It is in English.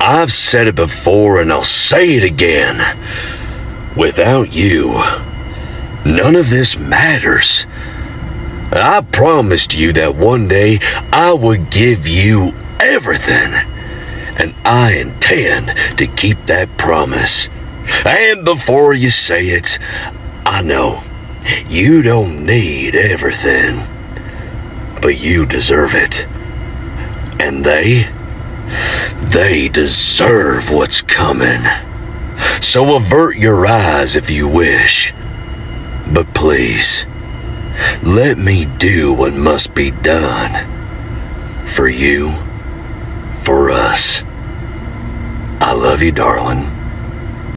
I've said it before and I'll say it again. Without you, none of this matters. I promised you that one day I would give you everything. And I intend to keep that promise. And before you say it, I know you don't need everything, but you deserve it. And they, they deserve what's coming. So avert your eyes if you wish. But please, let me do what must be done. For you, for us. I love you, darling.